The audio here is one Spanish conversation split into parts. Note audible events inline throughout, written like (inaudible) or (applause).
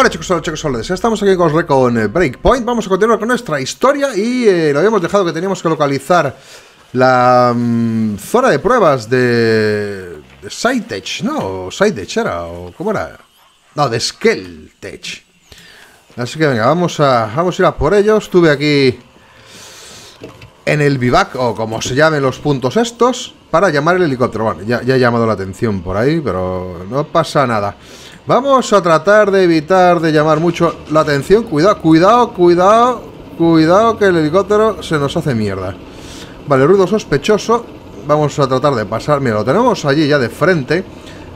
Hola chicos, hola chicos, hola, estamos aquí con Recon eh, Breakpoint. Vamos a continuar con nuestra historia y eh, lo habíamos dejado que teníamos que localizar la mm, zona de pruebas de, de Sitech, ¿no? Sitech era, o ¿cómo era? No, de Skeltech. Así que venga, vamos a, vamos a ir a por ellos Estuve aquí en el vivac, o como se llamen los puntos estos Para llamar el helicóptero. Bueno, ya, ya he llamado la atención por ahí, pero no pasa nada Vamos a tratar de evitar de llamar mucho la atención. Cuidado, cuidado, cuidado, cuidado que el helicóptero se nos hace mierda. Vale, ruido sospechoso. Vamos a tratar de pasar. Mira, lo tenemos allí ya de frente.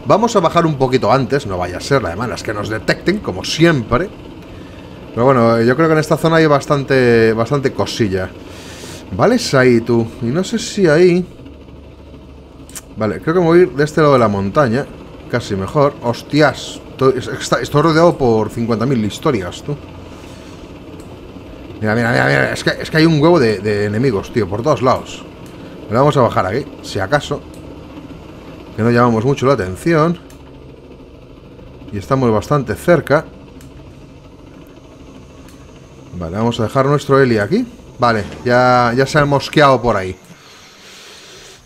Vamos a bajar un poquito antes, no vaya a ser, además, las que nos detecten, como siempre. Pero bueno, yo creo que en esta zona hay bastante, bastante cosilla. Vale, es ahí tú. Y no sé si ahí... Vale, creo que voy a ir de este lado de la montaña. Casi mejor. Hostias. Estoy, rodeado por 50.000 historias, tú. Mira, mira, mira, mira. Es que, es que hay un huevo de, enemigos, tío, por todos lados. Pero vamos a bajar aquí, si acaso. Que no llamamos mucho la atención. Y estamos bastante cerca. Vale, vamos a dejar nuestro Eli aquí. Vale, ya, ya se ha mosqueado por ahí.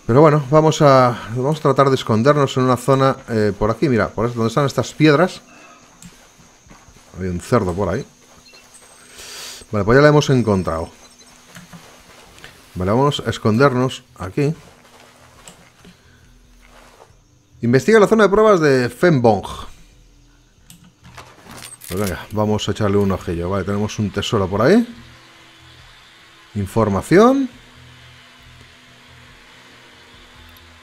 Pero bueno, vamos a, vamos a tratar de escondernos en una zona eh, por aquí, mira, por donde están estas piedras. Hay un cerdo por ahí. Vale, pues ya la hemos encontrado. Vale, vamos a escondernos aquí. Investiga la zona de pruebas de Fenbong. Pues venga, vamos a echarle un ojillo. Vale, tenemos un tesoro por ahí. Información.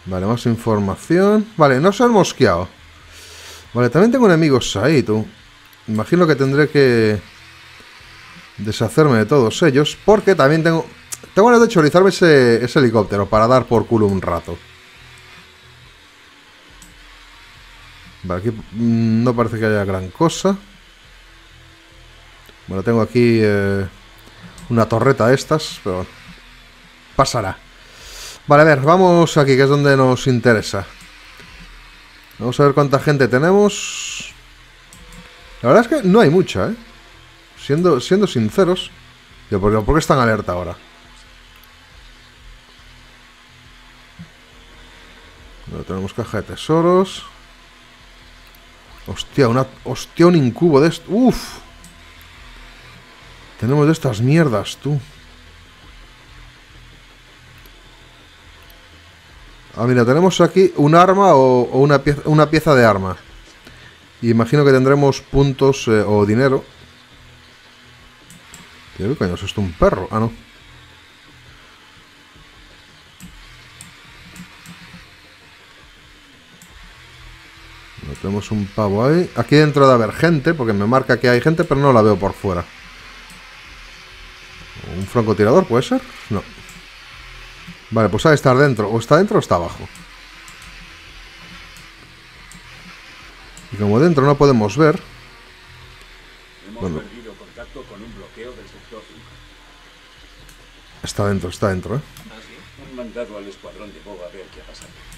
Vale, más información. Vale, no se han mosqueado. Vale, también tengo enemigos ahí, tú. Imagino que tendré que deshacerme de todos ellos. Porque también tengo... Tengo ganas de chorizarme ese, ese helicóptero para dar por culo un rato. Vale, aquí mm, no parece que haya gran cosa. Bueno, tengo aquí eh, una torreta de estas, pero pasará. Vale, a ver, vamos aquí, que es donde nos interesa. Vamos a ver cuánta gente tenemos. La verdad es que no hay mucha, ¿eh? Siendo, siendo sinceros. ¿por, qué, están alerta ahora? tenemos caja de tesoros. Hostia, una, hostia, un incubo de esto. Uf. Tenemos de estas mierdas, tú. Ah, mira, tenemos aquí un arma o, una, pieza, de arma. Y imagino que tendremos puntos eh, o dinero. ¿Qué coño es esto? ¿Un perro? Ah, no. No tenemos un pavo ahí. Aquí dentro debe haber gente, porque me marca que hay gente, pero no la veo por fuera. ¿Un francotirador puede ser? No. Vale, pues ha de estar dentro. O está dentro o está abajo. Y como dentro no podemos ver... Está dentro, está dentro, ¿eh?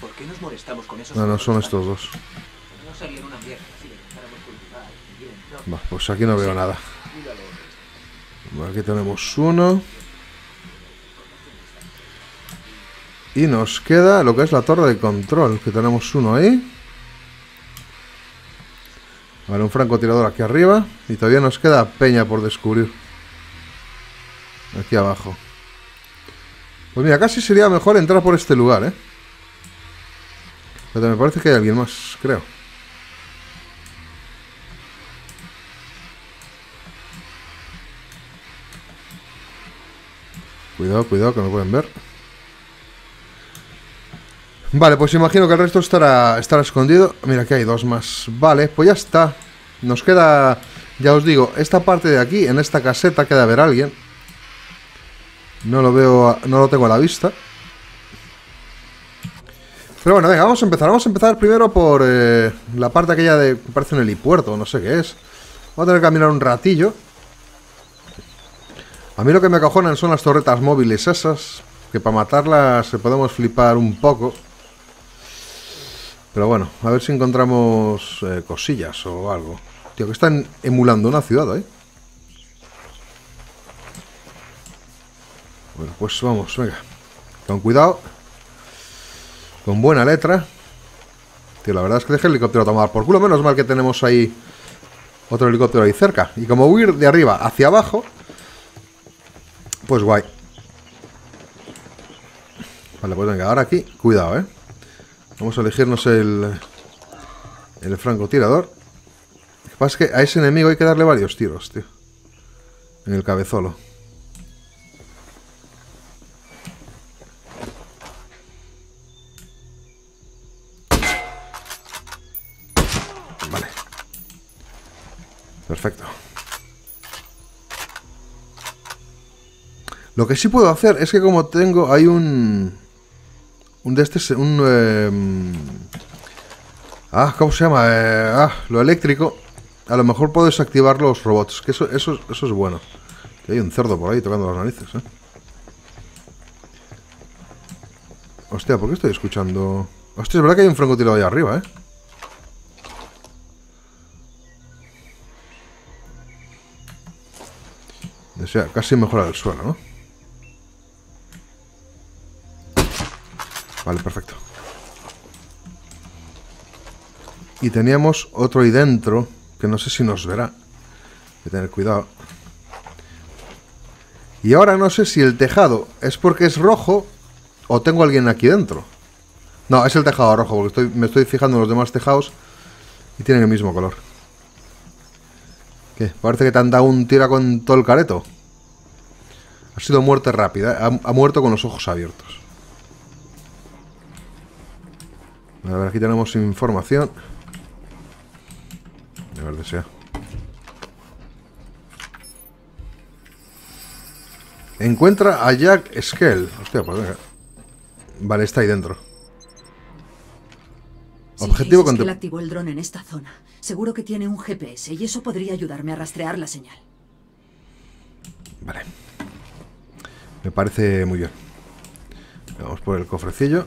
¿Por qué nos molestamos con esos No, no, son estos dos. Va, pues aquí no veo nada. aquí tenemos uno. Y nos queda lo que es la torre de control, que tenemos uno ahí. Vale, un francotirador aquí arriba. Y todavía nos queda peña por descubrir. Aquí abajo. Pues mira, casi sería mejor entrar por este lugar, ¿eh? Pero me parece que hay alguien más, creo. Cuidado, cuidado, que no pueden ver. Vale, pues imagino que el resto estará, estará escondido. Mira, aquí hay dos más. Vale, pues ya está. Nos queda, ya os digo, esta parte de aquí, en esta caseta, queda ver a alguien. No lo veo, no lo tengo a la vista. Pero bueno, venga, vamos a empezar. Vamos a empezar primero por eh, la parte aquella de... Parece un helipuerto, no sé qué es. Vamos a tener que caminar un ratillo. A mí lo que me acojonan son las torretas móviles esas. Que para matarlas podemos flipar un poco. Pero bueno, a ver si encontramos eh, cosillas o algo. Tío, que están emulando una ciudad, ¿eh? Bueno, pues vamos, venga. Con cuidado. Con buena letra. Tío, la verdad es que dejé el helicóptero tomar por culo. Menos mal que tenemos ahí otro helicóptero ahí cerca. Y como huir de arriba hacia abajo, pues guay. Vale, pues venga, ahora aquí, cuidado, ¿eh? Vamos a elegirnos el, el francotirador. Lo que pasa es que a ese enemigo hay que darle varios tiros, tío. En el cabezolo. Vale. Perfecto. Lo que sí puedo hacer es que como tengo, hay un... Un de este, un... Eh, ah, ¿cómo se llama? Eh, ah, lo eléctrico. A lo mejor puedo desactivar los robots, que eso, eso, eso es bueno. hay un cerdo por ahí tocando las narices, ¿eh? Hostia, ¿por qué estoy escuchando...? Hostia, es verdad que hay un francotirador ahí arriba, ¿eh? O sea, casi mejora el suelo, ¿no? Vale, perfecto. Y teníamos otro ahí dentro, que no sé si nos verá. Hay que tener cuidado. Y ahora no sé si el tejado es porque es rojo o tengo alguien aquí dentro. No, es el tejado rojo, porque estoy, me estoy fijando en los demás tejados y tienen el mismo color. ¿Qué? Parece que te han dado un tira con todo el careto. Ha sido muerte rápida, ¿eh? ha muerto con los ojos abiertos. A ver, aquí tenemos información. A ver, desea. Encuentra a Jack Skell. Hostia, pues venga. Vale, está ahí dentro. Objetivo con Skell activó el dron en esta zona. Seguro que tiene un GPS y eso podría ayudarme a rastrear la señal. Vale. Me parece muy bien. Vamos por el cofrecillo.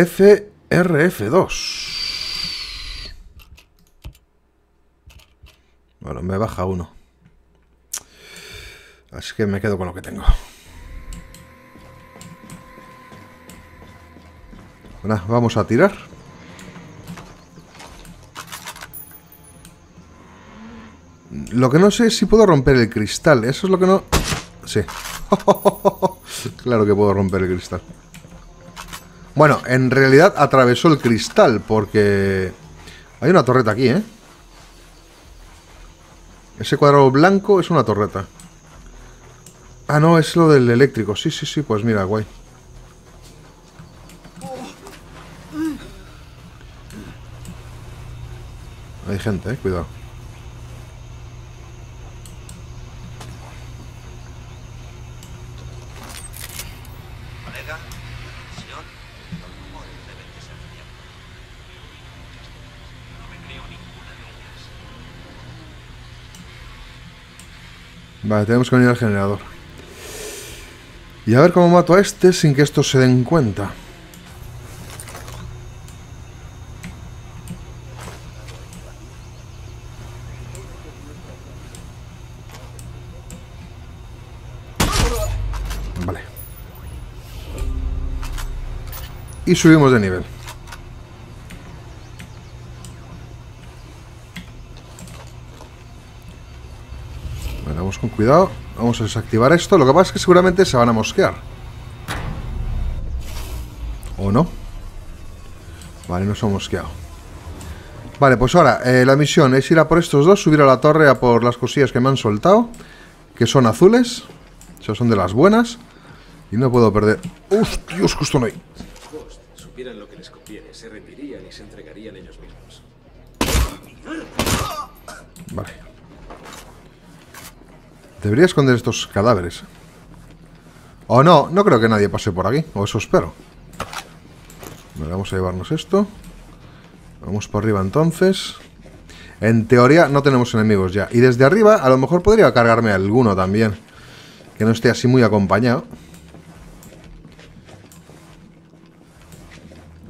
FRF2. Bueno, me baja uno. Así que me quedo con lo que tengo. Bueno, vamos a tirar. Lo que no sé es si puedo romper el cristal. Eso es lo que no... Sí. (laughs) claro que puedo romper el cristal. Bueno, en realidad atravesó el cristal porque... Hay una torreta aquí, ¿eh? Ese cuadrado blanco es una torreta. Ah, no, es lo del eléctrico. Sí, sí, sí, pues mira, guay. Hay gente, eh, cuidado. Vale, tenemos que venir al generador. Y a ver cómo mato a este sin que estos se den cuenta. Vale. Y subimos de nivel. Cuidado. Vamos a desactivar esto. Lo que pasa es que seguramente se van a mosquear. ¿O no? Vale, no se han mosqueado. Vale, pues ahora eh, la misión es ir a por estos dos, subir a la torre a por las cosillas que me han soltado, que son azules, sea, son de las buenas, y no puedo perder... ¡Hostios, justo no hay! supieran lo que les conviene, se rendirían y se entregarían ellos mismos. Vale. Debería esconder estos cadáveres. O no, no creo que nadie pase por aquí. O eso espero. vamos a llevarnos esto. Vamos por arriba entonces. En teoría no tenemos enemigos ya. Y desde arriba a lo mejor podría cargarme alguno también. Que no esté así muy acompañado.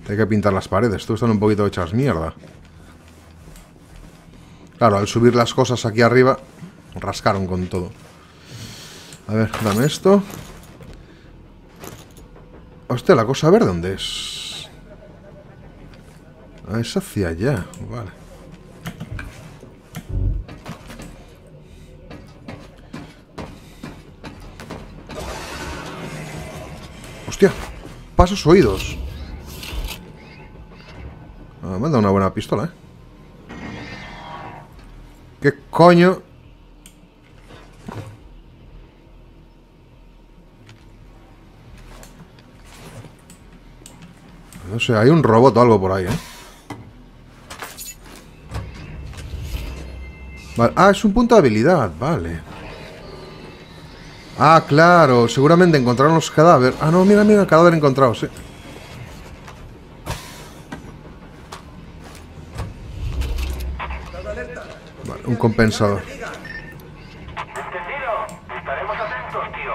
Hay que pintar las paredes. Tú están un poquito hechas mierda. Claro, al subir las cosas aquí arriba, rascaron con todo. A ver, dame esto. Hostia, la cosa verde, ¿dónde es? Ah, es hacia allá. Vale. Hostia, pasos oídos. Ah, me han dado una buena pistola, ¿eh? ¿Qué coño? Hay un robot o algo por ahí, ¿eh? Ah, es un punto de habilidad, vale. Ah, claro, seguramente encontraron los cadáveres. Ah, no, mira, mira, cadáver encontrado, sí. Vale, un compensador. Entendido. Estaremos atentos, tío.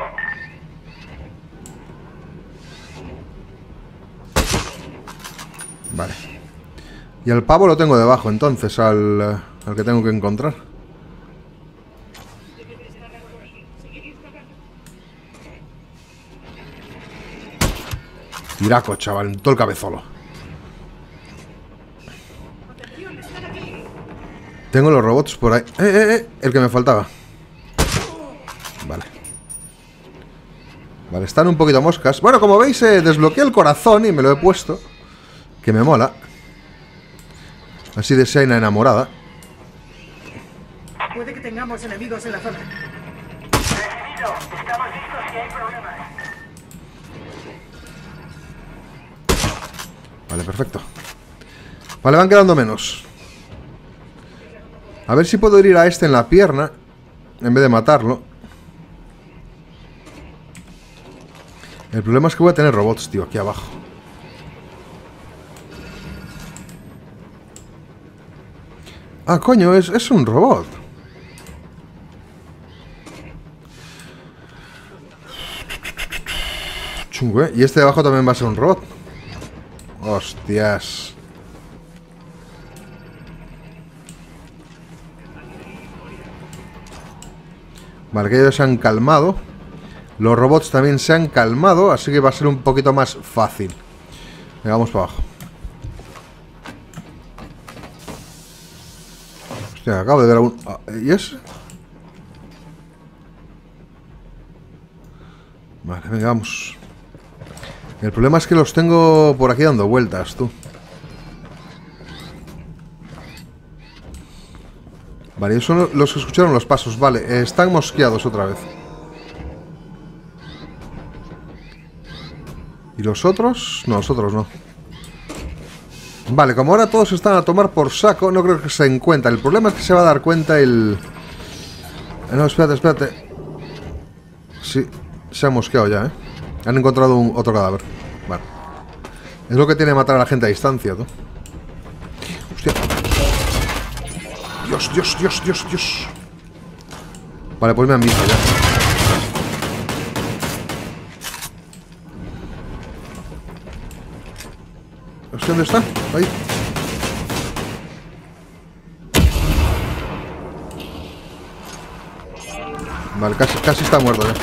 Vale. Y al pavo lo tengo debajo, entonces, al, eh, que tengo que encontrar. Tiraco, chaval, en todo el cabezolo. Tengo los robots por ahí. ¡Eh, eh, eh! El que me faltaba. Vale. Vale, están un poquito moscas. Bueno, como veis, desbloqueé el corazón y me lo he puesto. Que me mola. Así de Shaina enamorada. Puede que tengamos enemigos en la zona. Recibido. Estamos listos si hay problemas. Vale, perfecto. Vale, van quedando menos. A ver si puedo herir a este en la pierna. En vez de matarlo. El problema es que voy a tener robots, tío, aquí abajo. Ah, coño, es, es un robot. Chungo, ¿eh? Y este de abajo también va a ser un robot. Hostias. Vale, que ellos se han calmado. Los robots también se han calmado, así que va a ser un poquito más fácil. Venga, vamos para abajo. Hostia, acabo de ver a un... ah, ¿Y ese? Vale, venga, vamos. El problema es que los tengo por aquí dando vueltas, tú. Vale, esos son los que escucharon los pasos. Vale, están mosqueados otra vez. ¿Y los otros? No, los otros no. Vale, como ahora todos están a tomar por saco, no creo que se den cuenta. El problema es que se va a dar cuenta el... No, espérate, espérate. Sí, se ha mosqueado ya, ¿eh? Han encontrado un, otro cadáver. Vale. Es lo que tiene matar a la gente a distancia, ¿no? Hostia. Dios, Dios, Dios, Dios, Dios. Vale, pues me han visto ya. Hostia, ¿dónde está? Ahí. Vale, casi, casi está muerto ya.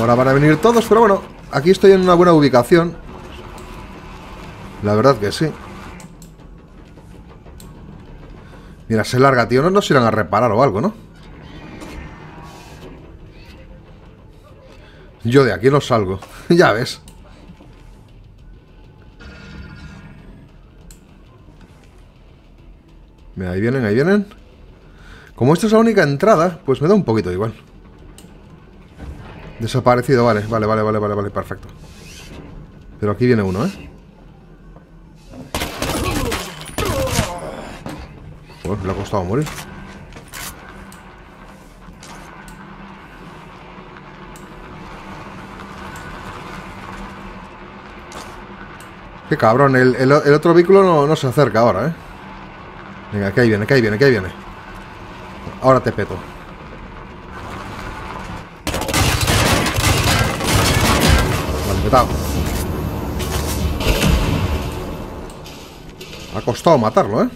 Ahora van a venir todos, pero bueno, aquí estoy en una buena ubicación. La verdad que sí. Mira, se larga, tío. No nos irán a reparar o algo, ¿no? Yo de aquí no salgo. (laughs) ya ves. Mira, ahí vienen, ahí vienen. Como esta es la única entrada, pues me da un poquito igual. Desaparecido, vale, vale, vale, vale, vale, vale, perfecto. Pero aquí viene uno, ¿eh? Joder, le ha costado morir. Qué cabrón, el, otro vehículo no se acerca ahora, ¿eh? Venga, que ahí viene, que ahí viene, que ahí viene. Ahora te peto. Vale, petado. Ha costado matarlo, ¿eh?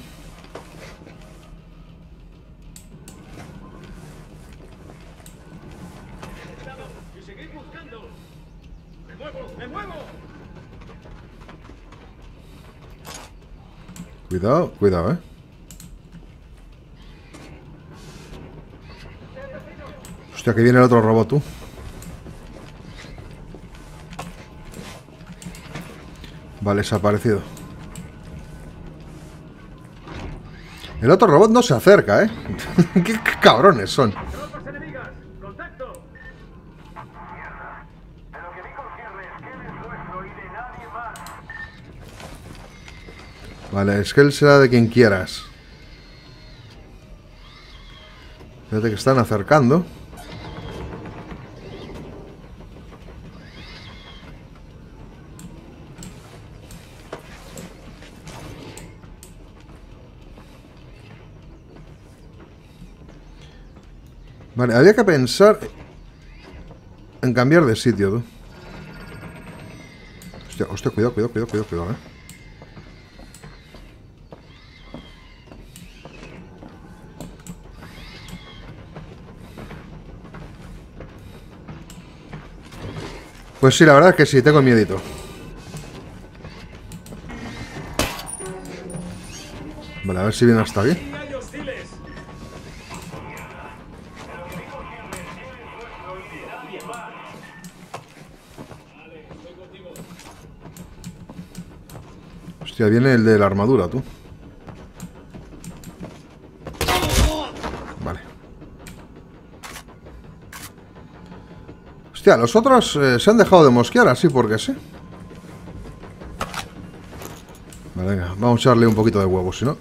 Cuidado, cuidado, ¿eh? Hostia, que viene el otro robot, tú. Vale, desaparecido. El otro robot no se acerca, ¿eh? (laughs) ¿Qué, cabrones son? Vale, es que él será de quien quieras. Fíjate que están acercando. Vale, había que pensar en cambiar de sitio, tú. Hostia, hostia, cuidado, cuidado, cuidado, cuidado, cuidado, eh. Pues sí, la verdad es que sí, tengo miedito. Vale, a ver si viene hasta aquí. Hostia, viene el de la armadura, tú. Vale. Hostia, los otros eh, se han dejado de mosquear así porque sí. Vale, venga, vamos a echarle un poquito de huevo, si no.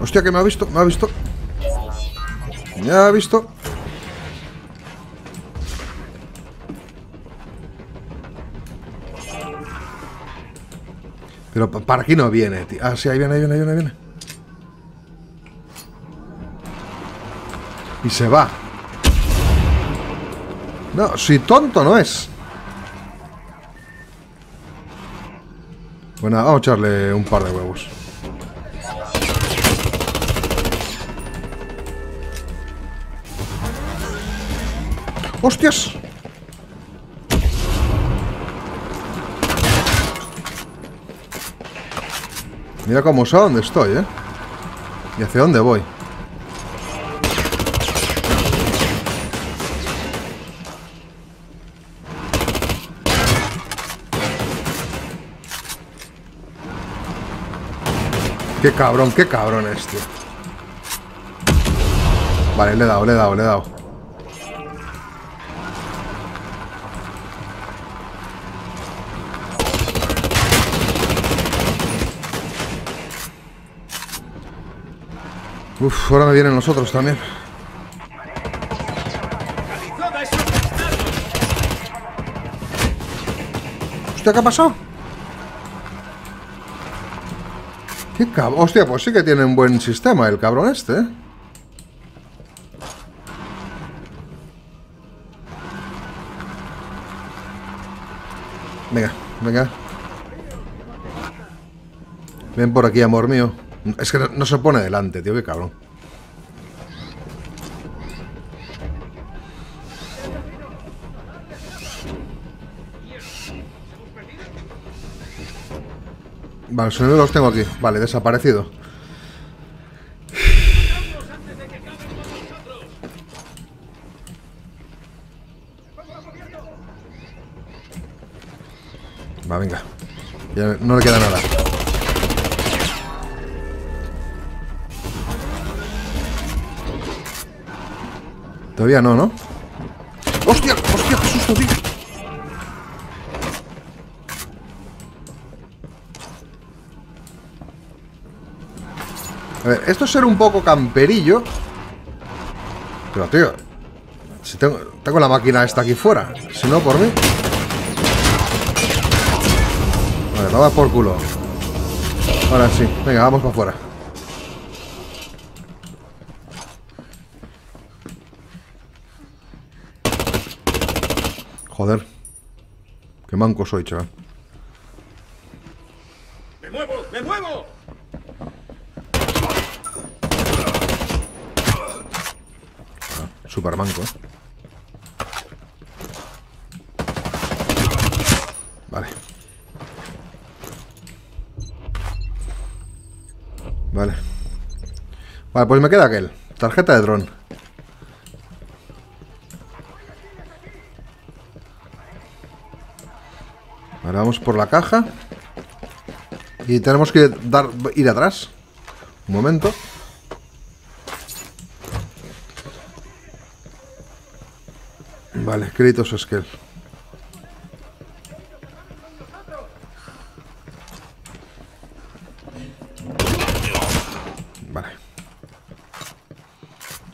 Hostia, que me ha visto, me ha visto. Me ha visto. Pero pa- para aquí no viene, tío. Ah, sí, ahí viene, ahí viene, ahí viene, ahí viene. Y se va. No, si tonto no es. Bueno, vamos a echarle un par de huevos. ¡Hostias! Mira cómo sé dónde estoy, ¿eh? Y hacia dónde voy. Qué cabrón, qué cabrón es, tío. Vale, le he dado, le he dado, le he dado. Uf, ahora me vienen los otros también. Hostia, ¿qué ha pasado? Qué cabrón. Hostia, pues sí que tiene un buen sistema el cabrón este, ¿eh? Venga, venga. Ven por aquí, amor mío. Es que no, se pone delante, tío, qué cabrón. Vale, los los tengo aquí. Vale, desaparecido. Va, venga. No le queda nada. Todavía no, ¿no? ¡Hostia! ¡Hostia! ¡Qué susto, tío! A ver, esto es ser un poco camperillo. Pero, tío, si tengo, tengo la máquina esta aquí fuera. Si no, por mí. Vale, la va por culo. Ahora sí, venga, vamos para afuera. Joder. Qué manco soy, chaval. ¡Me muevo! ¡Me muevo! Super manco. Vale. Vale. Vale, pues me queda aquel. Tarjeta de dron. Vale, vamos por la caja. Y tenemos que dar ir atrás. Un momento. Vale, créditos Esquel. Vale.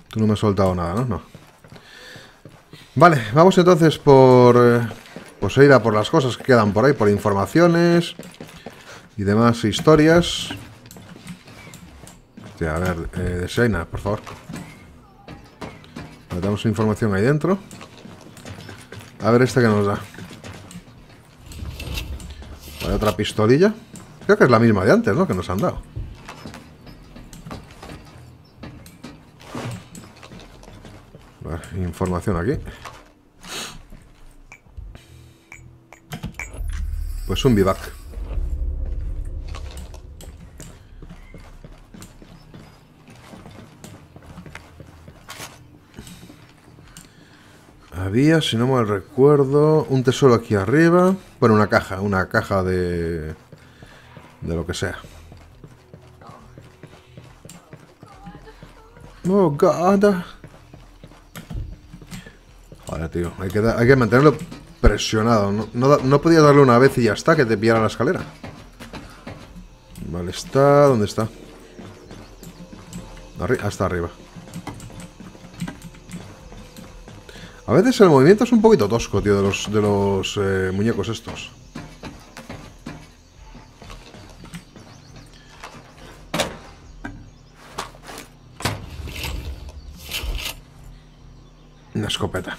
Tú no me has soltado nada, ¿no? No. Vale, vamos entonces por... eh, pues ir por las cosas que quedan por ahí, por informaciones y demás historias. A ver, eh, de Shaina, por favor. Le información ahí dentro. A ver este que nos da. Vale, otra pistolilla. Creo que es la misma de antes, ¿no? Que nos han dado. Vale, información aquí. Pues un vivac. Había, si no me recuerdo, un tesoro aquí arriba. Bueno, una caja, una caja de... De lo que sea. Oh, God. Joder, tío. Hay que, hay que mantenerlo presionado. No, no, no podía darle una vez y ya está, que te pillara la escalera. Vale, está... ¿Dónde está? Hasta arriba. A veces el movimiento es un poquito tosco, tío, de los, de los eh, muñecos estos. Una escopeta.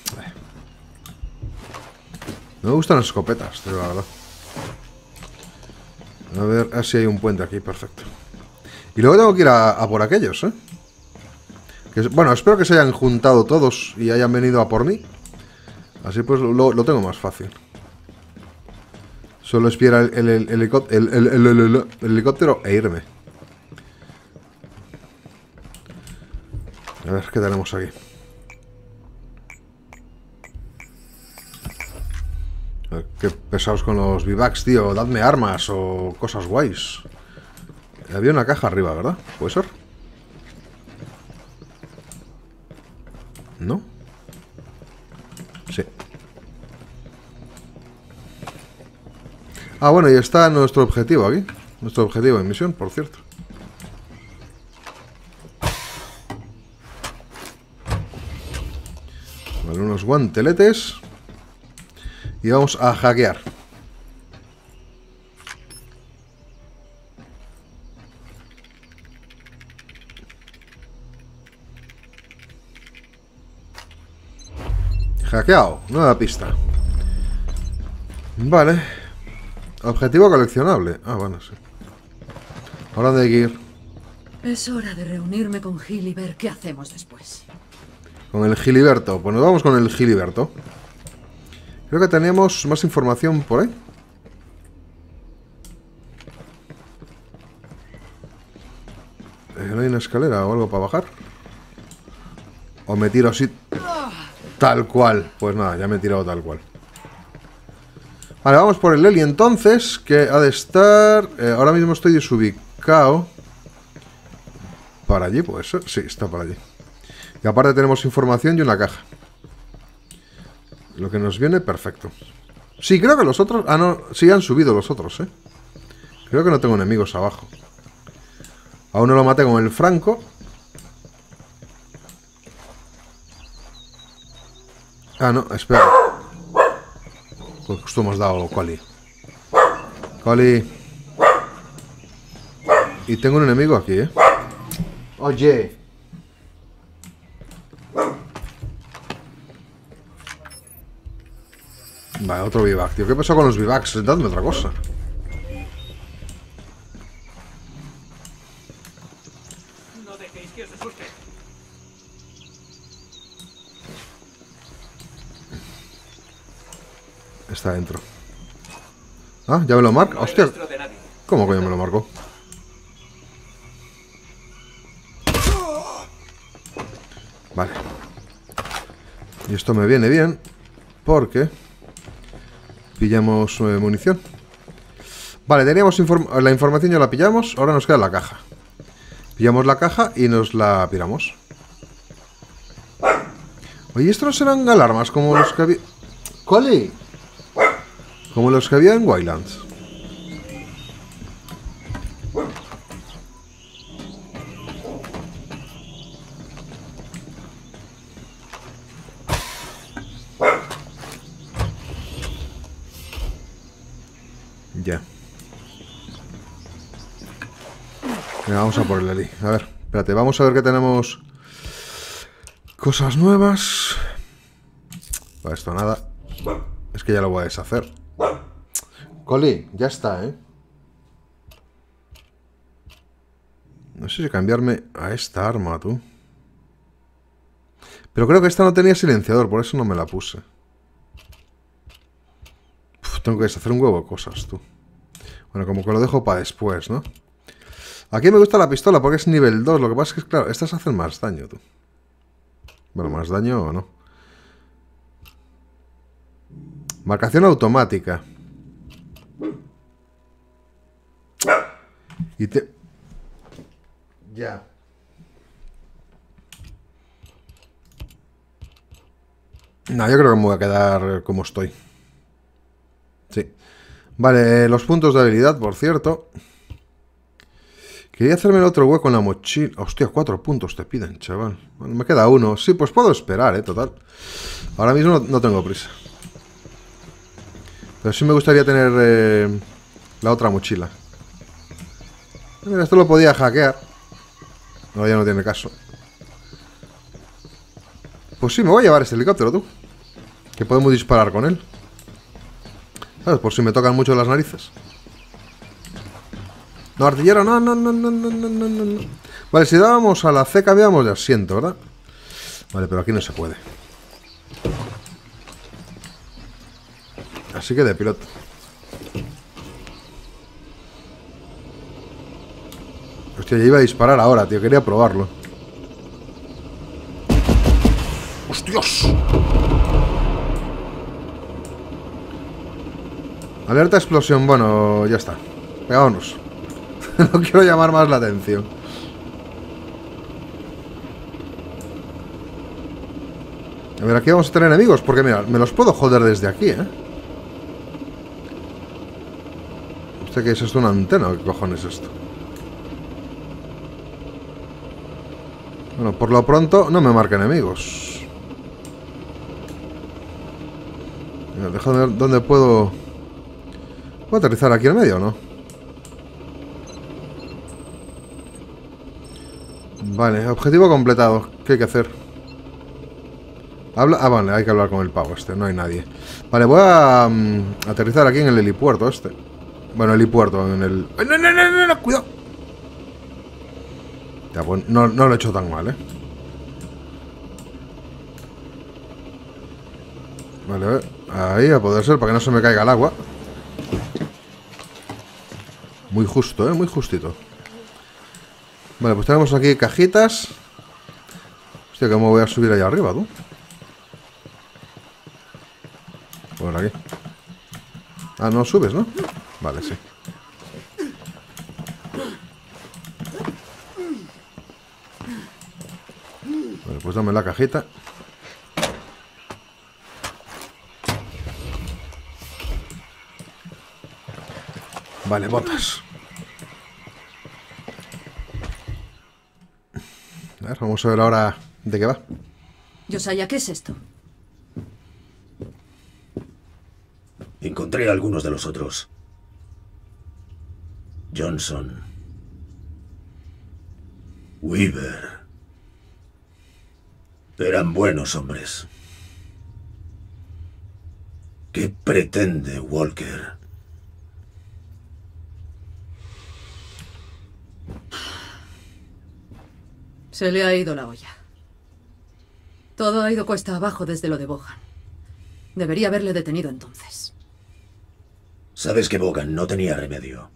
No me gustan las escopetas, tío, la verdad. A ver, así hay un puente aquí, perfecto. Y luego tengo que ir a, por aquellos, ¿eh? Bueno, espero que se hayan juntado todos y hayan venido a por mí. Así pues lo, tengo más fácil. Solo espiar el- el helicóptero e irme. A ver, ¿qué tenemos aquí? A ver, Qué pesados con los vivacs, tío. Dadme armas o cosas guays. Había una caja arriba, ¿verdad? ¿Puede ser? ¿No? Sí. Ah, bueno, y está nuestro objetivo aquí. Nuestro objetivo de misión, por cierto. Vale, unos guanteletes. Y vamos a hackear. Hackeado, nueva pista. Vale. Objetivo coleccionable. Ah, bueno, sí. Ahora de ir Es hora de reunirme con Gil y ver qué hacemos después. con el Giliberto. Pues nos vamos con el Giliberto. Creo que tenemos más información por ahí. Eh, ¿No hay una escalera o algo para bajar? O me tiro así Tal cual. Pues nada, ya me he tirado tal cual. Vale, vamos por el Lely entonces, que ha de estar... eh, ahora mismo estoy desubicado. ¿Para allí puede ser? Sí, está para allí. Y aparte tenemos información y una caja. Lo que nos viene, perfecto. Sí, creo que los otros... Ah, no, sí han subido los otros, ¿eh? Creo que no tengo enemigos abajo. A uno lo maté con el franco. Ah, no, espera. Pues justo hemos dado Coli. Coli. Y tengo un enemigo aquí, ¿eh? Oye. Vale, otro vivac, tío. ¿Qué pasó con los vivacs? Dadme otra cosa. No dejéis que os asuste. Está dentro. Ah, ya me lo marca. Hostia. ¿cómo coño me lo marcó? Vale. Y esto me viene bien porque pillamos eh, munición. Vale, teníamos inform- la información, ya la pillamos. Ahora nos queda la caja. Pillamos la caja y nos la piramos. Oye, ¿estos no serán alarmas como los que había... ¡Coli! Como los que había en Wildlands. A por el Eli. A ver, espérate, vamos a ver que tenemos cosas nuevas. Para esto nada. Es que ya lo voy a deshacer. Coli, ya está, ¿eh? No sé si cambiarme a esta arma, tú. Pero creo que esta no tenía silenciador, por eso no me la puse. Uf, tengo que deshacer un huevo de cosas, tú. Bueno, como que lo dejo para después, ¿no? Aquí me gusta la pistola porque es nivel 2. Lo que pasa es que, claro, estas hacen más daño, tú. Bueno, más daño o no. Marcación automática. Y te... Ya. No, yo creo que me voy a quedar como estoy. Sí. Vale, los puntos de habilidad, por cierto. Quería hacerme el otro hueco en la mochila. Hostia, cuatro puntos te piden, chaval. Bueno, me queda uno. Sí, pues puedo esperar, eh, total. Ahora mismo no, tengo prisa. Pero sí me gustaría tener eh, la otra mochila. Mira, esto lo podía hackear. No, ya no tiene caso. Pues sí, me voy a llevar este helicóptero, tú. Que podemos disparar con él. ¿Sabes? Por si me tocan mucho las narices. No, artillero, no, no, no, no, no, no, no, no. Vale, si dábamos a la C cambiábamos de asiento, ¿verdad? Vale, pero aquí no se puede. Así que de piloto. Hostia, ya iba a disparar ahora, tío. Quería probarlo. ¡Hostios! Alerta explosión. Bueno, ya está. Pegámonos. (laughs) no quiero llamar más la atención. A ver, aquí vamos a tener enemigos. Porque mira, me los puedo joder desde aquí, ¿eh? ¿Usted qué es esto? ¿Una antena qué cojones es esto? Bueno, por lo pronto no me marca enemigos. Mira, déjame ver dónde puedo... ¿Puedo aterrizar aquí en medio o no? Vale, objetivo completado. ¿Qué hay que hacer? Habla... Ah, vale, hay que hablar con el pavo este, no hay nadie. Vale, voy a mm, aterrizar aquí en el helipuerto este. Bueno, helipuerto, en el... ¡Ay, ¡No, no, no, no, no! ¡Cuidado! Ya, pues no, no lo he hecho tan mal, ¿eh? Vale, a ver. Ahí, a poder ser, para que no se me caiga el agua. Muy justo, ¿eh? Muy justito. Vale, pues tenemos aquí cajitas. Hostia, ¿cómo voy a subir allá arriba, tú? Por aquí. Ah, no subes, ¿no? Vale, sí. Vale, pues dame la cajita. Vale, botas. Vamos a ver ahora de qué va. Yo sabía ¿qué es esto? Encontré a algunos de los otros. Johnson. Weaver. Eran buenos hombres. ¿Qué pretende Walker? Se le ha ido la olla. Todo ha ido cuesta abajo desde lo de Bohan. Debería haberle detenido entonces. Sabes que Bogan no tenía remedio.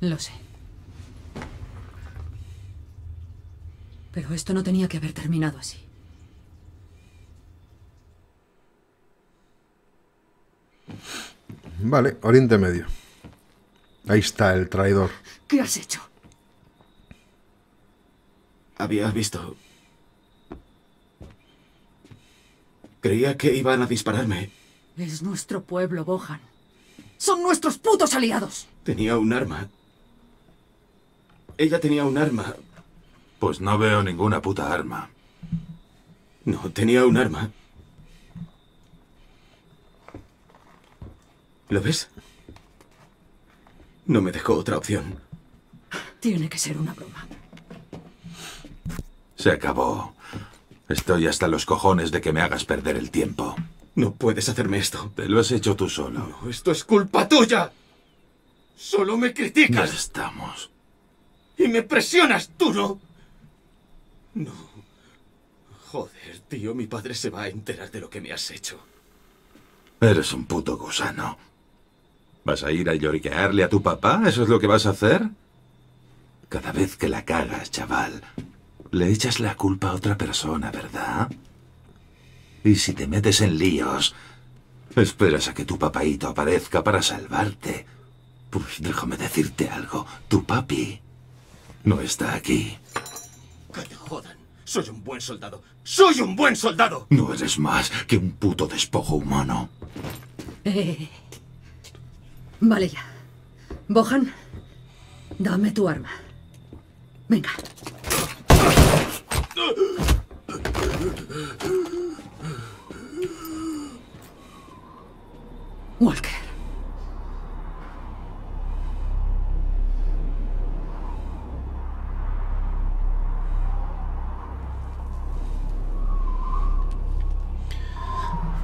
Lo sé. Pero esto no tenía que haber terminado así. Vale, Oriente Medio. Ahí está el traidor. ¿Qué has hecho? Había visto... Creía que iban a dispararme. Es nuestro pueblo, Bohan. Son nuestros putos aliados. Tenía un arma. Ella tenía un arma. Pues no veo ninguna puta arma. No, tenía un arma. ¿Lo ves? No me dejó otra opción. Tiene que ser una broma. Se acabó. Estoy hasta los cojones de que me hagas perder el tiempo. No puedes hacerme esto. Te lo has hecho tú solo. No, esto es culpa tuya. Solo me Ya criticas estamos. y me presionas, tú no. No. Joder, tío, mi padre se va a enterar de lo que me has hecho. Eres un puto gusano. ¿Vas a ir a lloriquearle a tu papá? ¿Eso es lo que vas a hacer? Cada vez que la cagas, chaval, le echas la culpa a otra persona, ¿verdad? Y si te metes en líos, esperas a que tu papaíto aparezca para salvarte. Pues déjame decirte algo. Tu papi no está aquí. Que te jodan. Soy un buen soldado. ¡Soy un buen soldado! No eres más que un puto despojo humano. Eh. Vale ya. Bohan, dame tu arma. Venga. Walker.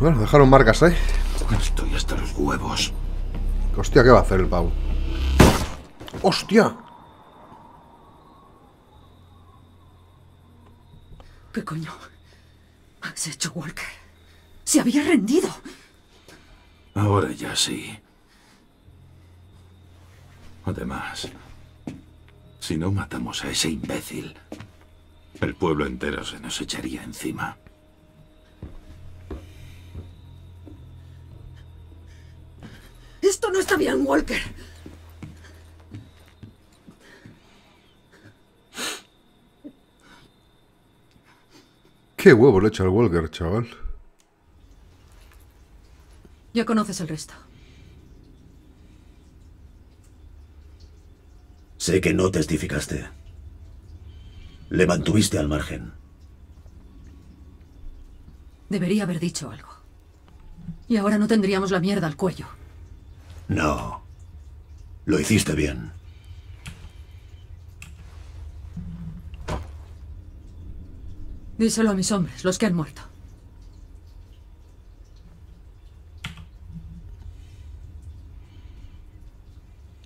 Bueno, dejaron marcas ahí. Estoy hasta los huevos. Hostia, ¿qué va a hacer el pavo? ¡Hostia! ¿Qué coño has hecho, Walker? Se había rendido. Ahora ya sí. Además, si no matamos a ese imbécil, el pueblo entero se nos echaría encima. Esto no está bien, Walker. ¡Qué huevo le echa el Walker, chaval! Ya conoces el resto. Sé que no testificaste. Le mantuviste al margen. Debería haber dicho algo. Y ahora no tendríamos la mierda al cuello. No. Lo hiciste bien. Díselo a mis hombres, los que han muerto.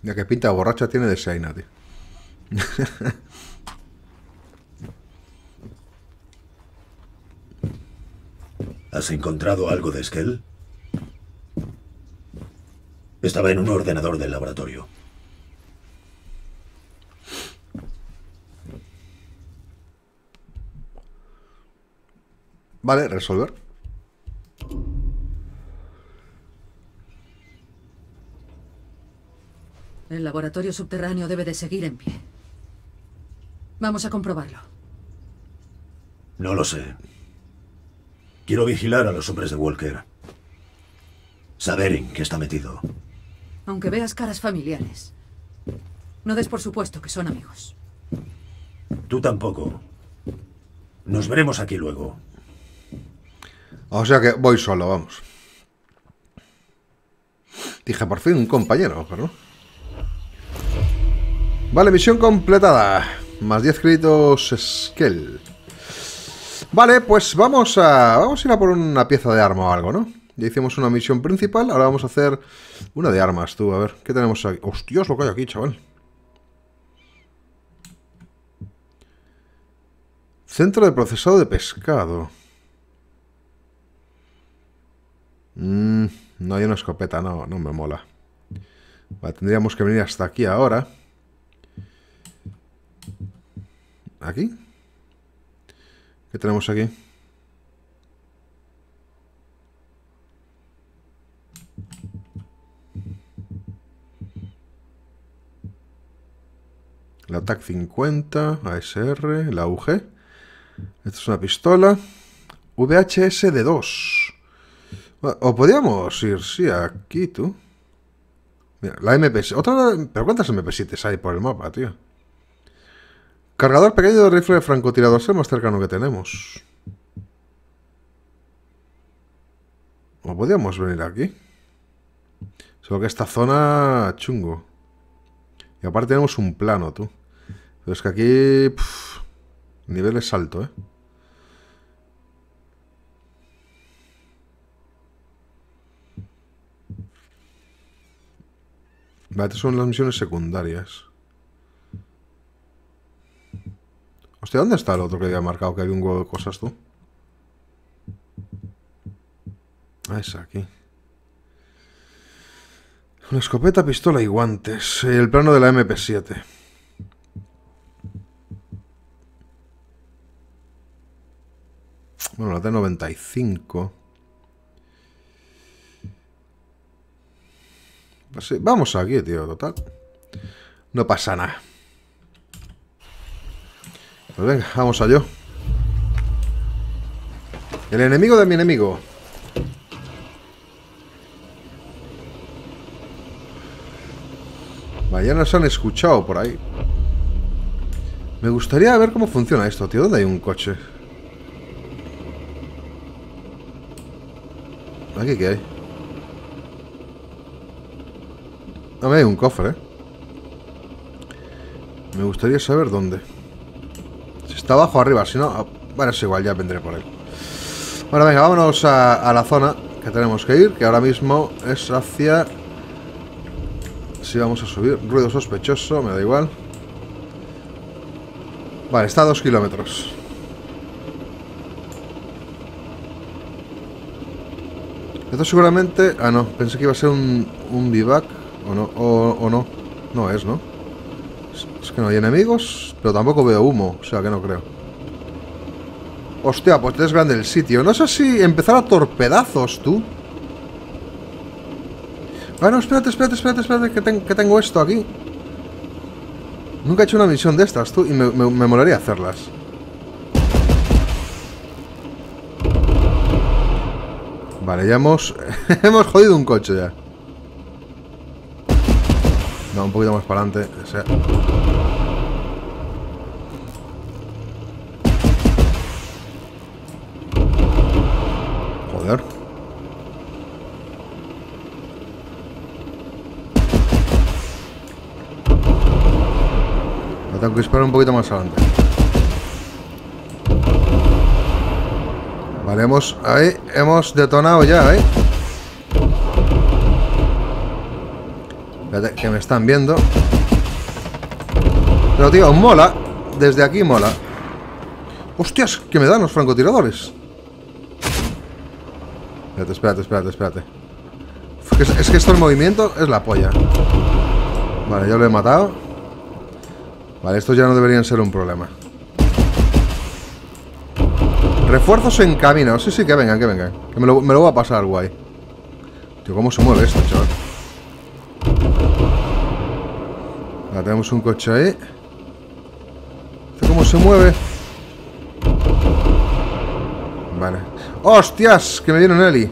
Ya que pinta borracha tiene de Shaina, tío. (laughs) ¿Has encontrado algo de Skell? Estaba en un ordenador del laboratorio. Vale, resolver. El laboratorio subterráneo debe de seguir en pie. Vamos a comprobarlo. No lo sé. Quiero vigilar a los hombres de Walker. Saber en qué está metido. Aunque veas caras familiares. No des por supuesto que son amigos. Tú tampoco. Nos veremos aquí luego. O sea que voy solo, vamos. Dije, por fin un compañero, no. Vale, misión completada. Más 10 créditos Skell. Vale, pues vamos a... Vamos a ir a por una pieza de arma o algo, ¿no? Ya hicimos una misión principal, ahora vamos a hacer una de armas, tú. A ver, ¿qué tenemos aquí? Hostias, lo que hay aquí, chaval. Centro de procesado de pescado. Mm, no hay una escopeta, no, no me mola. Tendríamos que venir hasta aquí ahora. ¿Aquí? ¿Qué tenemos aquí? La TAC 50, ASR, la UG. Esta es una pistola. VHS de 2. O podríamos ir, sí, aquí, tú. Mira, la MP7. Otra. ¿Pero cuántas MP7 hay por el mapa, tío? Cargador pequeño de rifle de francotirador. Es el más cercano que tenemos. O podríamos venir aquí. Solo que esta zona... Chungo. Y aparte tenemos un plano, tú. Pero es que aquí... nivel es alto, ¿eh? Vale, son las misiones secundarias. Hostia, ¿dónde está el otro que había marcado que había un huevo de cosas, tú? Ah, es aquí. Una escopeta, pistola y guantes. El plano de la MP7. Bueno, la T95. Vamos aquí, tío, total. No pasa nada. Pues venga, vamos a yo. El enemigo de mi enemigo. Vaya, nos han escuchado por ahí. Me gustaría ver cómo funciona esto, tío. ¿Dónde hay un coche? ¿Aquí qué hay? No, hay un cofre. Me gustaría saber dónde. Si está abajo o arriba, si no... ah, Bueno, es igual, ya vendré por él. Bueno, venga, vámonos a, a la zona que tenemos que ir, que ahora mismo es hacia... Si vamos a subir, ruido sospechoso, me da igual. Vale, está a dos kilómetros. Esto seguramente... Ah, no, pensé que iba a ser un, un vivac. O no, o, no. No es, ¿no? Es, es que no hay enemigos, pero tampoco veo humo, o sea que no creo. Hostia, pues es grande el sitio. No sé si empezar a torpedazos, tú. Ah, no, espérate, espérate, espérate, espérate, que, ten- que tengo esto aquí. Nunca he hecho una misión de estas, tú, y me, me, me molaría hacerlas. Vale, ya hemos... (laughs) hemos jodido un coche ya. No, un poquito más para adelante. o sea. Joder. Me tengo que disparar un poquito más adelante. Vale, hemos... Ahí, hemos detonado ya, ¿eh? Espérate, que me están viendo. Pero, tío, mola. Desde aquí mola. ¡Hostias! Que me dan los francotiradores. Espérate, espérate, espérate, espérate. Es que, es que esto el movimiento es la polla. Vale, yo lo he matado. Vale, estos ya no deberían ser un problema. Refuerzos en camino. Sí, sí, que vengan, que vengan. Que me lo, me lo voy a pasar guay. Tío, ¿cómo se mueve esto, chaval? Tenemos un coche ahí. ¿Cómo se mueve? Vale. ¡Hostias! Que me dieron Eli.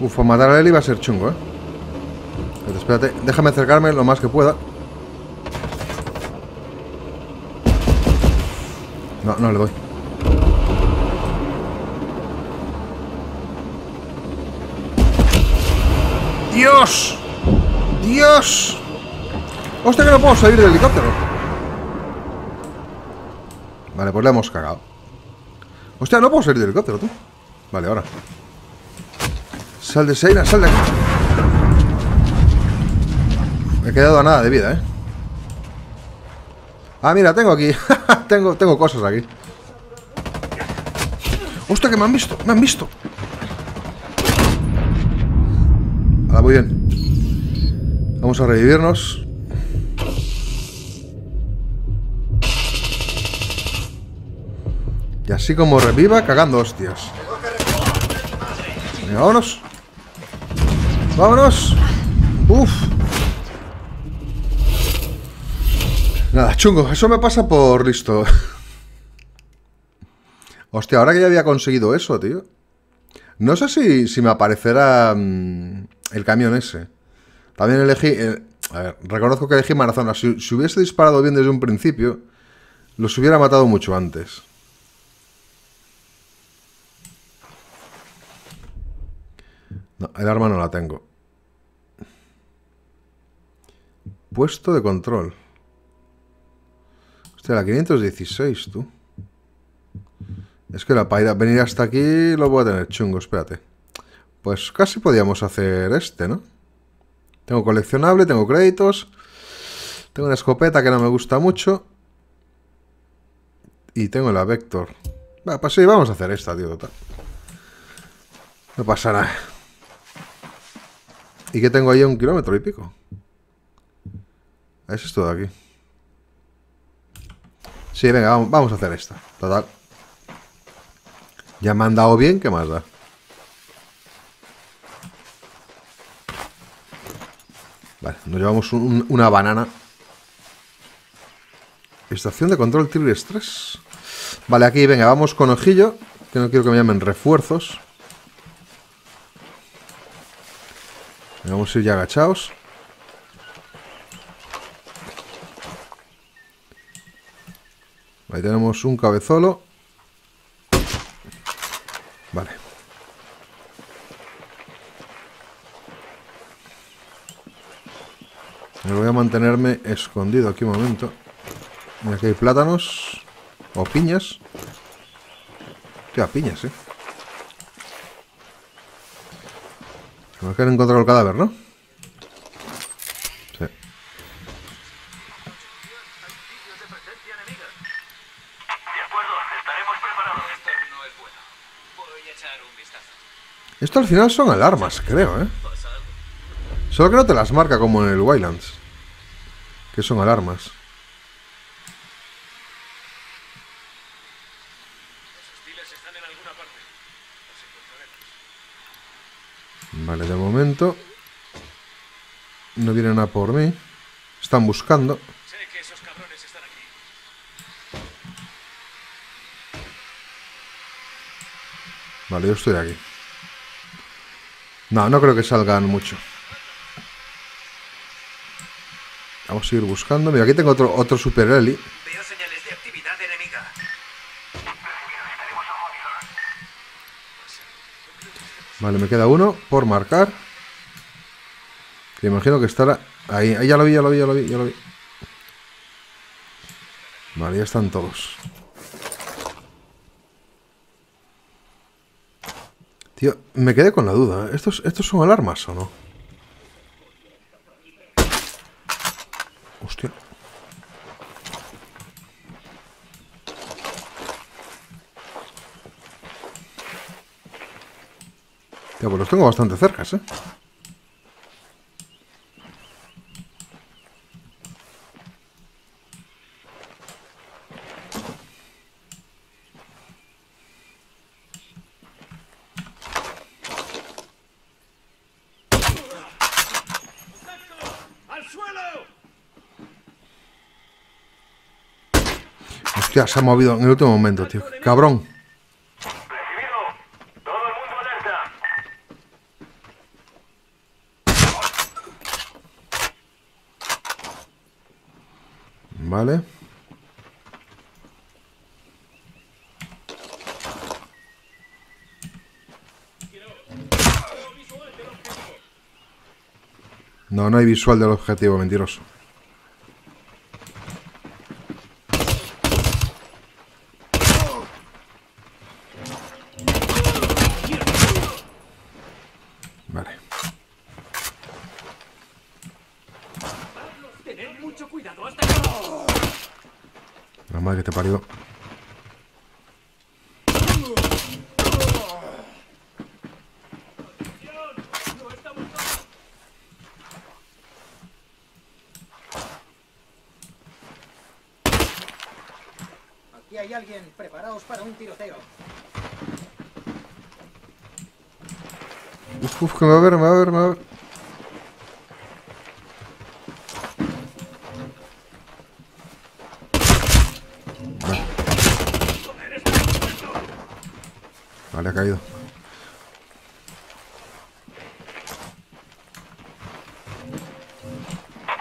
Uf, a matar a Eli va a ser chungo, ¿eh? Espérate, déjame acercarme lo más que pueda. No, no le doy. ¡Dios! ¡Dios! ¡Hostia, que no puedo salir del helicóptero! Vale, pues le hemos cagado. Hostia, no puedo salir del helicóptero, tú. Vale, ahora. Sal de Seina, sal de aquí. Me he quedado a nada de vida, ¿eh? Ah, mira, tengo aquí. (laughs) tengo, tengo cosas aquí. ¡Hostia, que me han visto! ¡Me han visto! Ahora, muy bien. Vamos a revivirnos. Y así como reviva, cagando hostias. Vámonos. Vámonos. Uf. Nada, chungo. Eso me pasa por listo. (laughs) Hostia, ahora que ya había conseguido eso, tío. No sé si, si me aparecerá mm, el camión ese. También elegí... eh, a ver, reconozco que elegí Marazona. Si, si hubiese disparado bien desde un principio, los hubiera matado mucho antes. No, el arma no la tengo. Puesto de control. Hostia, la 516, tú. Es que la para venir hasta aquí lo voy a tener chungo, espérate. Pues casi podíamos hacer este, ¿no? Tengo coleccionable, tengo créditos. Tengo una escopeta que no me gusta mucho. Y tengo la Vector. Va, pues sí, vamos a hacer esta, tío, total. No pasa nada. ¿Y qué tengo ahí un kilómetro y pico? Es esto de aquí. Sí, venga, vamos, vamos a hacer esta. Total. Ya me han dado bien, ¿qué más da? Vale, nos llevamos un- un- una banana. Estación de control Tigres 3. Vale, aquí, venga, vamos con ojillo. Que no quiero que me llamen refuerzos. Vamos a ir ya agachados. Ahí tenemos un cabezolo. Me voy a mantenerme escondido aquí un momento. Aquí hay plátanos. O piñas. Hostia, piñas, eh. Quiere encontrar el cadáver, ¿no? Sí. Esto al final son alarmas, creo, ¿eh? Solo que no te las marca como en el Wildlands. Que son alarmas. Vale, de momento. No vienen a por mí. Están buscando. Vale, yo estoy aquí. No, no creo que salgan mucho. Vamos a ir buscando. Mira, aquí tengo otro, otro Super Eli. Veo señales de actividad enemiga. Vale, me queda uno por marcar. Que imagino que estará ahí. Ahí ya lo vi, ya lo vi, ya lo vi, ya lo vi. Vale, ya están todos. Tío, me quedé con la duda. ¿eh? ¿Estos, ¿Estos son alarmas o no? Hostia. Tío, pues los tengo bastante cercas, ¿eh? Hostia, se ha movido en el último momento, tío. Cabrón. Recibido. Todo el mundo alerta. Vale. No, no hay visual del objetivo, mentiroso. Vale. Tened mucho cuidado hasta que... La madre que te parió. Aquí hay alguien. Preparaos para un tiroteo. Uf, uf, que me va a ver, me va a ver, me va a ver. Vale, ha caído.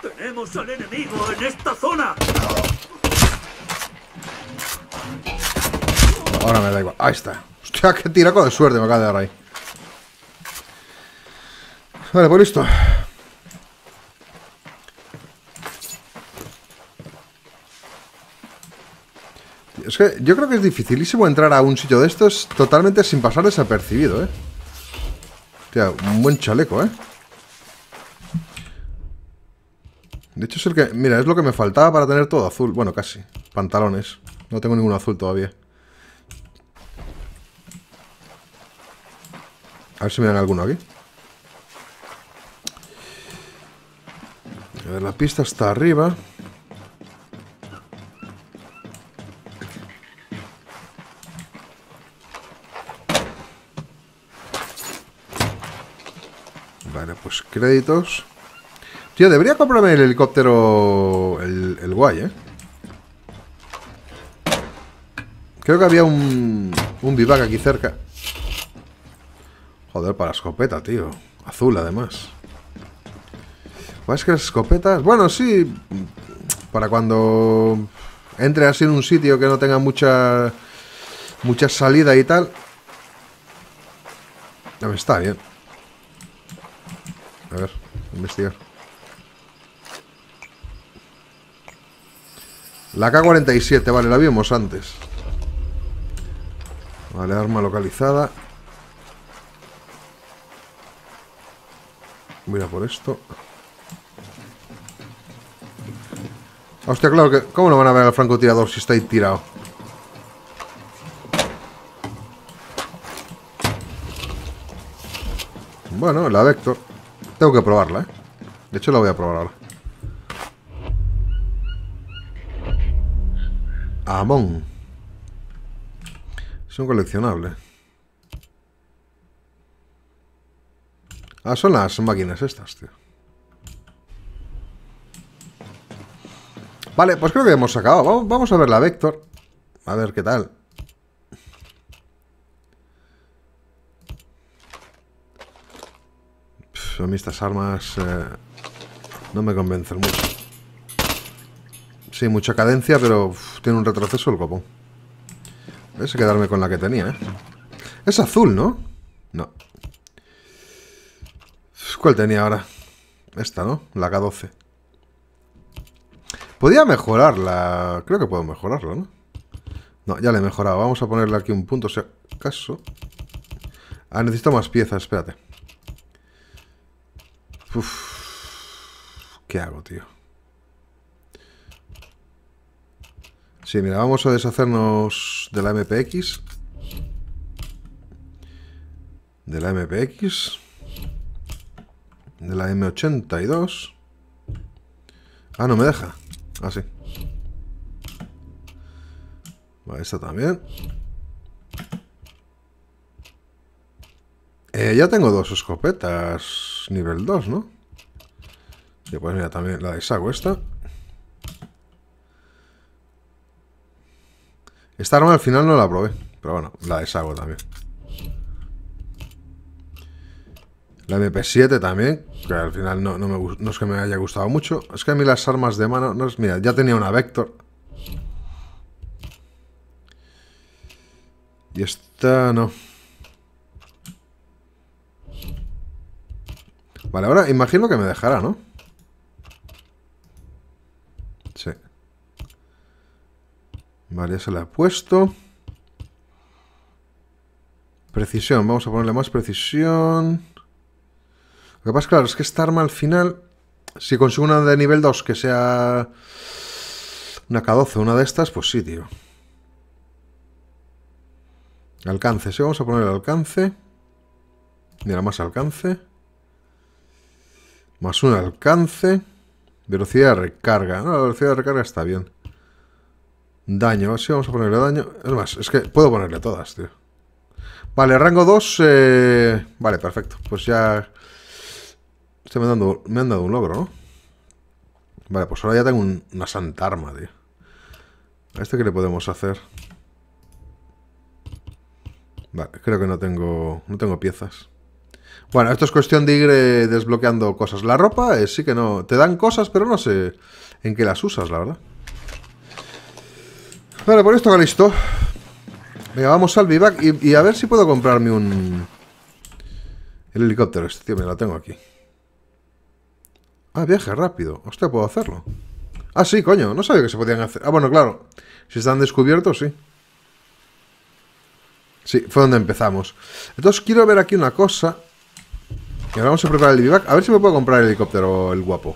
¡Tenemos al enemigo en esta zona! Ahora me da igual. Ahí está. Hostia, qué tiraco de suerte me acaba de dar ahí. Vale, pues listo. Es que yo creo que es dificilísimo entrar a un sitio de estos totalmente sin pasar desapercibido, ¿eh? Hostia, un buen chaleco, ¿eh? De hecho es el que... Mira, es lo que me faltaba para tener todo azul. Bueno, casi. Pantalones. No tengo ningún azul todavía. A ver si me dan alguno aquí. A ver, la pista está arriba. Vale, pues créditos. Tío, debería comprarme el helicóptero. El, el guay, ¿eh? Creo que había un. Un vivac aquí cerca. Joder, para escopeta, tío. Azul, además. Pues es que las escopetas... Bueno, sí. Para cuando entre así en un sitio que no tenga mucha... Mucha salida y tal. Está bien. A ver, investigar. La K-47, vale, la vimos antes. Vale, arma localizada. Mira por esto. Hostia, claro que... ¿Cómo no van a ver al francotirador si está ahí tirado? Bueno, la Vector. Tengo que probarla, ¿eh? De hecho, la voy a probar ahora. Amon. Es un coleccionable. Ah, son las máquinas estas, tío. Vale, pues creo que hemos acabado. Vamos, a ver la Vector. A ver qué tal. A mí estas armas eh, no me convencen mucho. Sí, mucha cadencia, pero tiene un retroceso el copón. Voy a quedarme con la que tenía, ¿eh? Es azul, ¿no? No. ¿Cuál tenía ahora? Esta, ¿no? La K12. Podía mejorarla. Creo que puedo mejorarla, ¿no? No, ya le he mejorado. Vamos a ponerle aquí un punto, si acaso. Ah, necesito más piezas, espérate. Uf. ¿Qué hago, tío? Sí, mira, vamos a deshacernos de la MPX. De la MPX. De la M82. Ah, no me deja. Ah, sí. Vale, esta también. Eh, ya tengo dos escopetas nivel 2, ¿no? Y pues mira, también la deshago esta. Esta arma al final no la probé. Pero bueno, la deshago también. La MP7 también, que al final no, no, me, no es que me haya gustado mucho. Es que a mí las armas de mano... No es, mira, ya tenía una Vector. Y esta no. Vale, ahora imagino que me dejará, ¿no? Sí. Vale, ya se la he puesto. Precisión, vamos a ponerle más precisión. Lo que pasa, claro, es que esta arma al final, si consigo una de nivel 2 que sea una K12, una de estas, pues sí, tío. Alcance, sí, vamos a poner el alcance. Mira, más alcance. Más un alcance. Velocidad de recarga. No, la velocidad de recarga está bien. Daño, sí, vamos a ponerle daño. Es más, es que puedo ponerle todas, tío. Vale, rango 2. eh, Vale, perfecto. Pues ya. Este me, han dado, me han dado un logro, ¿no? Vale, pues ahora ya tengo un- una santa arma, tío. ¿A este qué le podemos hacer? Vale, creo que no tengo. No tengo piezas. Bueno, esto es cuestión de ir eh, desbloqueando cosas. La ropa eh, sí que no. Te dan cosas, pero no sé en qué las usas, la verdad. Vale, por esto que listo. Venga, vamos al vivac y, y a ver si puedo comprarme un... El helicóptero este, tío, me lo tengo aquí. Ah, viaje rápido. Hostia, puedo hacerlo. Ah, sí, coño, no sabía que se podían hacer. Ah, bueno, claro. Si están descubiertos, sí. Sí, fue donde empezamos. Entonces quiero ver aquí una cosa. Y ahora vamos a preparar el vivac. A ver si me puedo comprar el helicóptero, el guapo.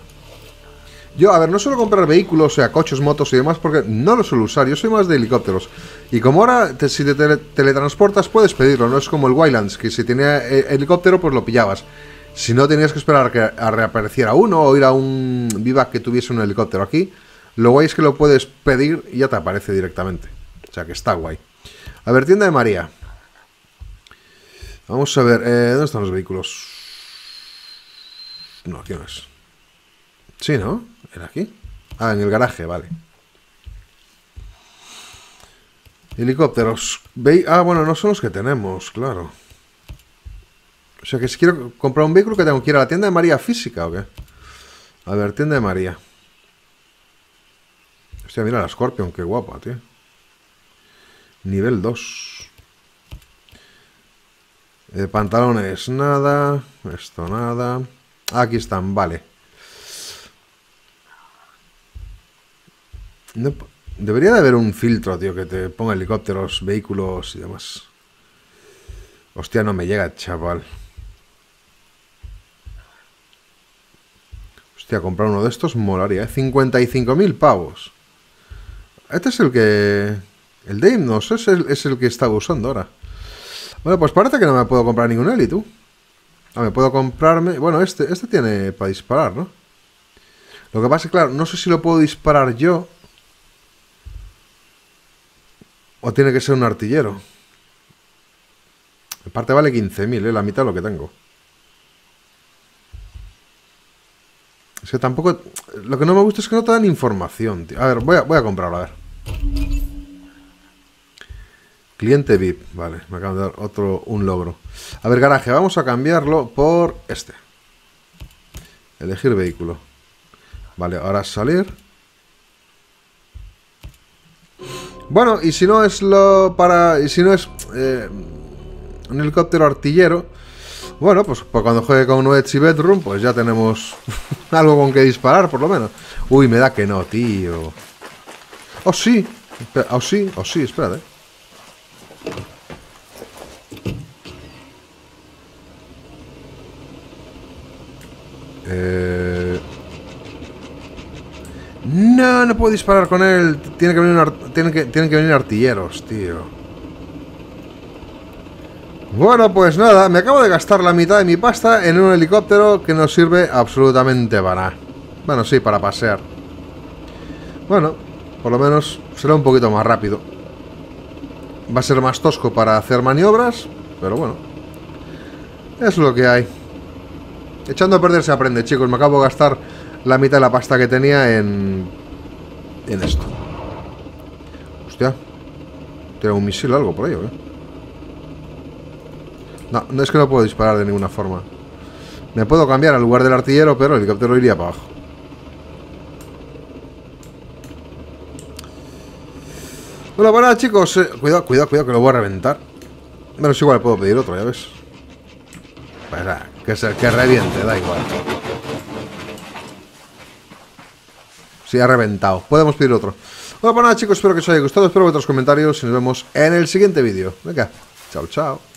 Yo, a ver, no suelo comprar vehículos, o sea, coches, motos y demás, porque no lo suelo usar. Yo soy más de helicópteros. Y como ahora, te- si te tele- teletransportas, puedes pedirlo. No es como el Wildlands, que si tenía eh, helicóptero, pues lo pillabas. Si no, tenías que esperar que a reapareciera uno o ir a un vivac que tuviese un helicóptero aquí. Lo guay es que lo puedes pedir y ya te aparece directamente. O sea, que está guay. A ver, tienda de María. Vamos a ver, eh, ¿dónde están los vehículos? No, aquí no es. Sí, ¿no? ¿Era aquí? Ah, en el garaje, vale. Helicópteros. Ah, bueno, no son los que tenemos, claro. O sea que si quiero comprar un vehículo que tengo que ir a la tienda de María física o qué. A ver, tienda de María. Hostia, mira la Scorpion, qué guapa, tío. Nivel 2. Eh, pantalones, nada. Esto, nada. Aquí están, vale. Debería de haber un filtro, tío, que te ponga helicópteros, vehículos y demás. Hostia, no me llega, chaval. Hostia, comprar uno de estos molaría, ¿eh? 55.000 pavos. Este es el que... El de Himnos es el, es el que estaba usando ahora. Bueno, pues parece que no me puedo comprar ningún Heli, tú. Ah, me puedo comprarme... Bueno, este, este tiene para disparar, ¿no? Lo que pasa es que, claro, no sé si lo puedo disparar yo. O tiene que ser un artillero. Aparte vale 15.000, ¿eh? La mitad de lo que tengo. Es que tampoco... Lo que no me gusta es que no te dan información, tío. A ver, voy a, a comprarlo, a ver. Cliente VIP. Vale, me acaban de dar otro... Un logro. A ver, garaje, vamos a cambiarlo por este. Elegir vehículo. Vale, ahora salir. Bueno, y si no es lo para... Y si no es... eh, un helicóptero artillero... Bueno, pues, pues cuando juegue con un Etsy Bedroom, pues ya tenemos (laughs) algo con que disparar, por lo menos. Uy, me da que no, tío. Oh, sí. Oh, sí, oh, sí, espérate. Eh... No, no puedo disparar con él. Tiene que venir tienen que, tienen que venir artilleros, tío. Bueno, pues nada, me acabo de gastar la mitad de mi pasta en un helicóptero que no sirve absolutamente para nada. Bueno, sí, para pasear. Bueno, por lo menos será un poquito más rápido. Va a ser más tosco para hacer maniobras, pero bueno. Es lo que hay. Echando a perder se aprende, chicos. Me acabo de gastar la mitad de la pasta que tenía en... En esto. Hostia. Tiene un misil o algo por ello, ¿eh? No, es que no puedo disparar de ninguna forma. Me puedo cambiar al lugar del artillero, pero el helicóptero iría para abajo. Bueno, nada, chicos. eh, cuidado, cuidado, cuidado, que lo voy a reventar. Bueno, es igual, puedo pedir otro, ya ves. Pues nada, que, se, que reviente, da igual. Sí, ha reventado. Podemos pedir otro. Bueno, nada, chicos, espero que os haya gustado. Espero vuestros comentarios y nos vemos en el siguiente vídeo. Venga, chao, chao.